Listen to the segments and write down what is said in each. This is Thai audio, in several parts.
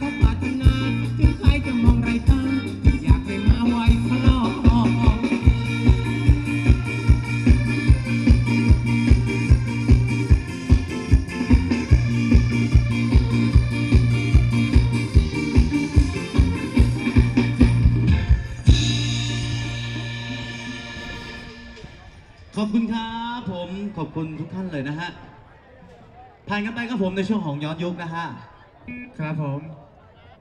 ขาปรารถนาถึงใครจะมองไรตาอยากให้มาไว้พลอขอบคุณครับผมขอบคุณทุกท่านเลยนะฮะผ่านกันไปครับผมในช่วงของย้อนยุคนะฮะ ครับผม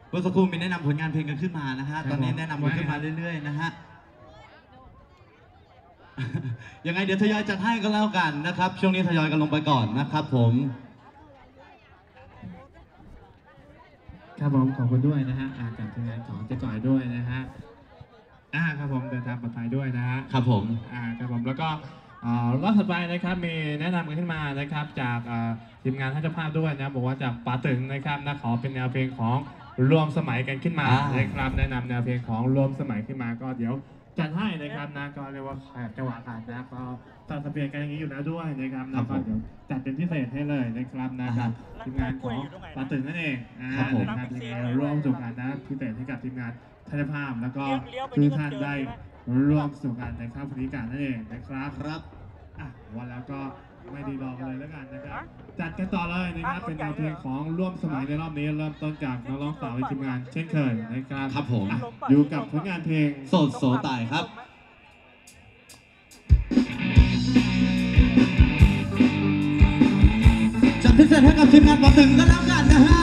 เมื่อสักครู่มีแนะนำผลงานเพลงกันขึ้นมานะฮะ ครับตอนนี้ผมแนะนำกันขึ้นมาเรื่อยๆนะฮะ ยังไงเดี๋ยวทยอยจัดให้ก็แล้วกันนะครับ ช่วงนี้ทยอยกันลงไปก่อนนะครับผม ครับผมขอบคุณด้วยนะฮะอ่ากับทีมงานของเจ๊จ่อยด้วยนะฮะอ่าครับผมเดินทางปลอดภัยด้วยนะฮะครับผม อ่าครับผมแล้วก็ อ่ารอบถัดไปนะครับมีแนะนำกันขึ้นมานะครับจากอ่าทีมงานท่านเจ้าภาพด้วยนะบอกว่าจากป๋าตึงนะครับนะขอเป็นแนวเพลงของรวมสมัยกันขึ้นมาอ่าน นะครับแนะนำแนวเพลงของรวมสมัยขึ้นมาก็เดี๋ยวจัดให้นะครับนะก็เรียกว่าแขกจังหวะกันนะก็ตัดสเปียกันอย่างนี้อยู่แล้วด้วยนะครับนะก็เดี๋ยวจัดเป็นพิเศษให้เลยนะครับนะครับทีมงานของป๋าตึงนั่นเองอ่าครับผม นะครับยังไงร่วมสู่กันนะพิเศษให้กับทีมงานท่านเจ้าภาพแล้วก็ทุกท่านได้ ร่วมสู่กันในค่ำคืนนี้กันนั่นเองนะครับครับอะวันแล้วก็ไม่ดีรอกันเลยแล้วกันนะครับ จัดกันต่อเลยนะครับเป็นแนวเพลงของร่วมสมัยในรอบนี้เริ่มต้นจากน้องๆสาวในทีมงานเช่นเคยนะครับครับผม อะอยู่กับผลงานเพลง โสดโสตายครับ จัดพิเศษให้กับทีมงานบอตึงก็แล้วกันนะฮะ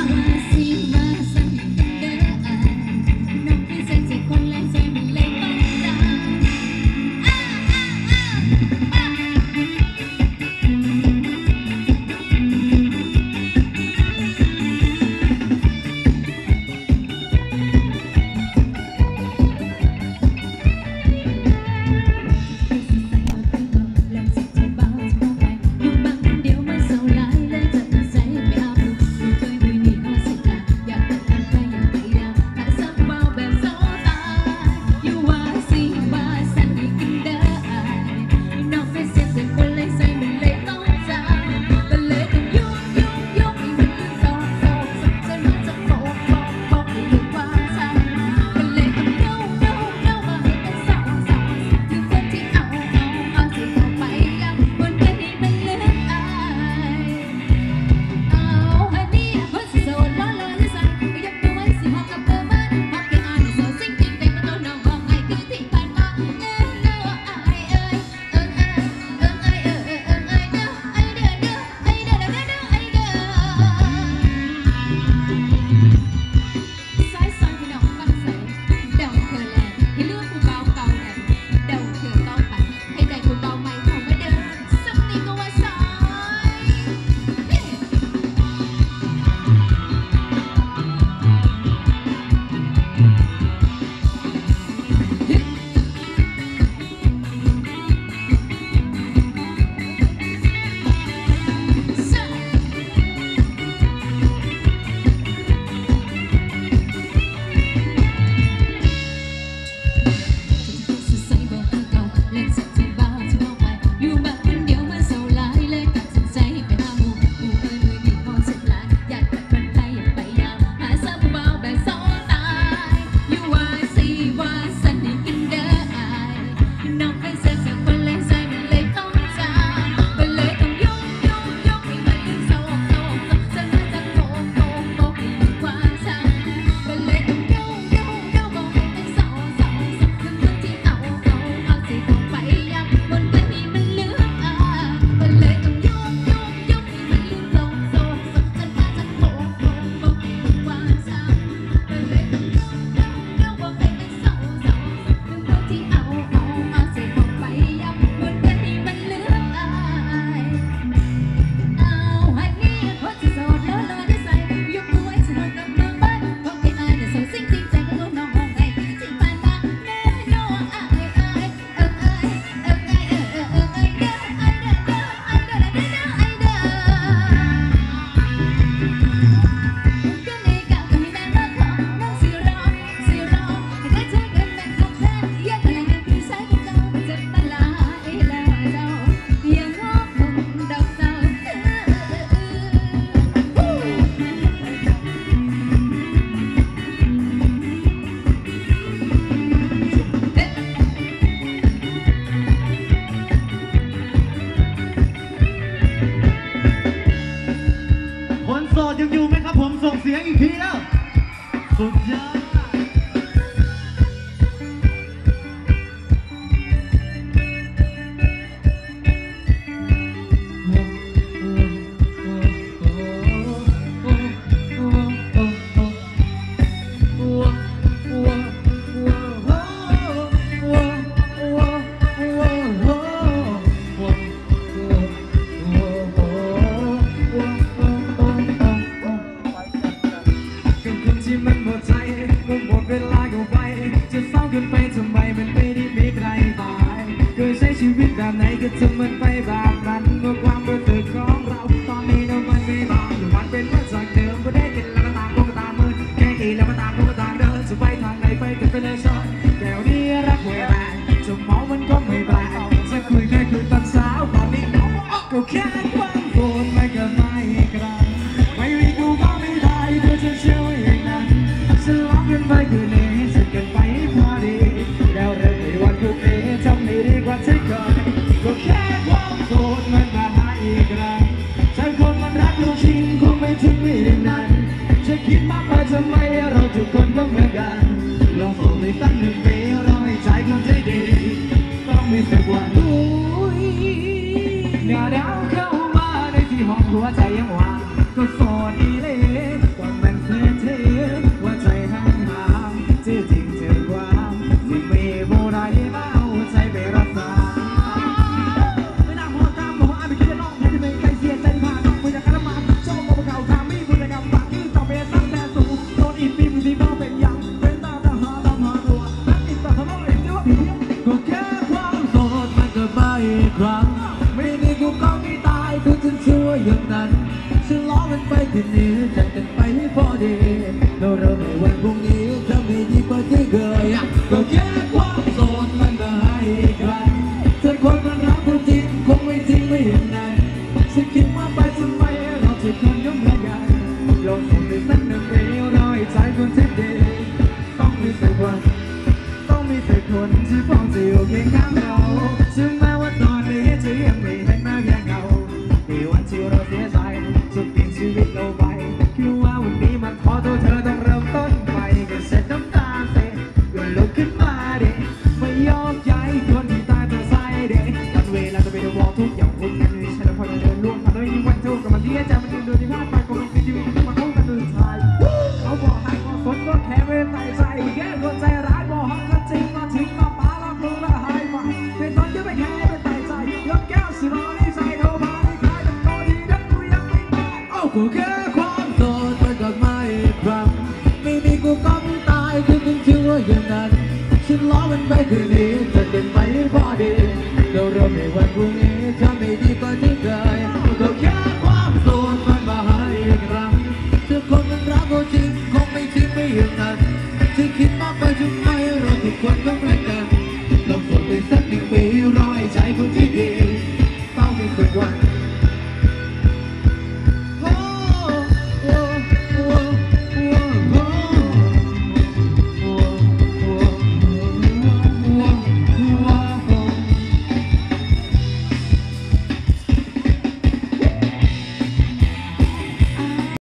สียงอีกทีแล้ว จะมันไปแบบนั้นเมื่อความรู้สึกของเรา ตอนนี้เรามันไม่ลองอยู่มันเป็นว่าสอกเดิมไม่ได้กินแล้วก็ตามก็ตามมือแค่ขี่แล้วก็ตามก็ตามเดินจะไปทางไหนไปกันไปเลยชอนแก้วนี้รักเวลาจะมองมันก็ไม่แปลกสักคืนแค่คืนตอนเช้าตอนนี้ก็แค่ความโกรธ keep my pants on my คนที่พร้อมจะอยู่เคียงข้างเรา ถึงแม้ว่าตอนนี้จะยังไม่เห็นหน้าเพีงเขา ไม่คืนนี้จะเป็นไปพอดีเราเริ่มในวันพรุ่งนี้ถ้าไม่ดีกว่าที่เคยก็แค่ความโสดมันมาหาอีกครั้งทุกคนมันรักก็จริงคงไม่จริงไม่อย่างนั้นที่คิดมากไปทำไมเราทุกคนต้ก็ไม่ได้